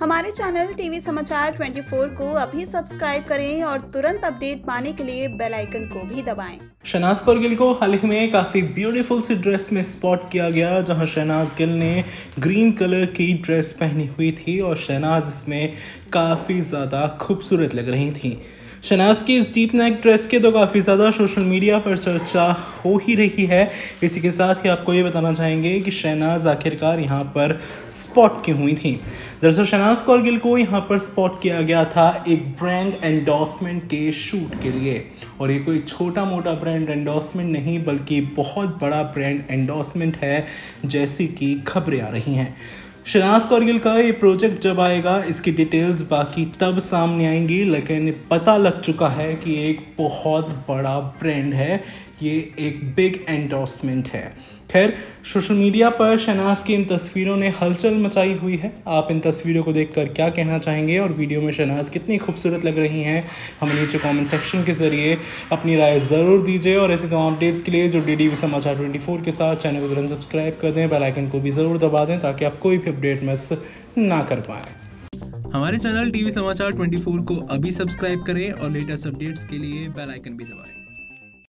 हमारे channel TV समाचार 24 को अभी सब्सक्राइब करें और तुरंत अपडेट पाने के लिए बेल आइकन को भी दबाएँ। शहनाज कौर गिल को हाल ही में काफ़ी ब्यूटीफुल सी ड्रेस में स्पॉट किया गया, जहाँ शहनाज गिल ने ग्रीन कलर की ड्रेस पहनी हुई थी और शहनाज इसमें काफ़ी ज़्यादा खूबसूरत लग रही थी शनाज की इस डीप नेक ड्रेस के तो काफ़ी ज़्यादा सोशल मीडिया पर चर्चा हो ही रही है। इसी के साथ ही आपको ये बताना चाहेंगे कि शहनाज आखिरकार यहाँ पर स्पॉट क्यों हुई थी? दरअसल शहनाज कौर गिल को यहाँ पर स्पॉट किया गया था एक ब्रांड एंडोर्समेंट के शूट के लिए। और ये कोई छोटा मोटा ब्रांड एंडोसमेंट नहीं, बल्कि बहुत बड़ा ब्रांड एंडोर्समेंट है, जैसी कि खबरें आ रही हैं। शनाज कौरगिल का ये प्रोजेक्ट जब आएगा, इसकी डिटेल्स बाकी तब सामने आएँगी, लेकिन पता लग चुका है कि एक बहुत बड़ा ब्रांड है। ये एक बिग एंडोर्समेंट है। खैर, सोशल मीडिया पर शनाज की इन तस्वीरों ने हलचल मचाई हुई है। आप इन तस्वीरों को देखकर क्या कहना चाहेंगे और वीडियो में शनाज कितनी खूबसूरत लग रही हैं, हमें नीचे कमेंट सेक्शन के ज़रिए अपनी राय ज़रूर दीजिए और ऐसे तमाम अपडेट्स के लिए जो डी डी समाचार ट्वेंटी फोर के साथ चैनल को तुरंत सब्सक्राइब कर दें बेलाइकन को भी ज़रूर दबा दें ताकि आप कोई भी अपडेट मिस ना कर पाएँ। हमारे चैनल टीवी समाचार 24 को अभी सब्सक्राइब करें और लेटेस्ट अपडेट्स के लिए बेल आइकन भी दबाएँ।